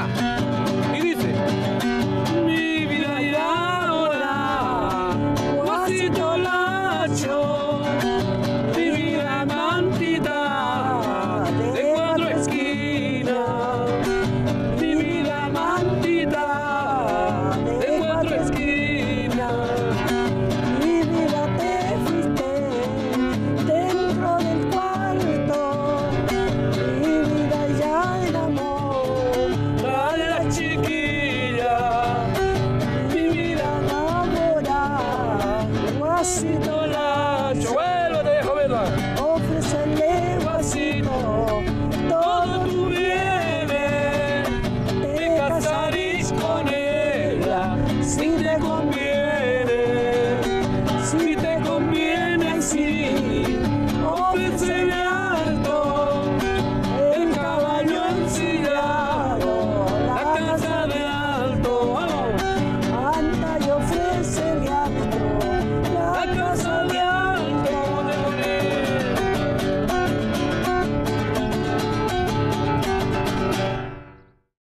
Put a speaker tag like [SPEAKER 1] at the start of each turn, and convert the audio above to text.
[SPEAKER 1] Bora!
[SPEAKER 2] Sleep that man.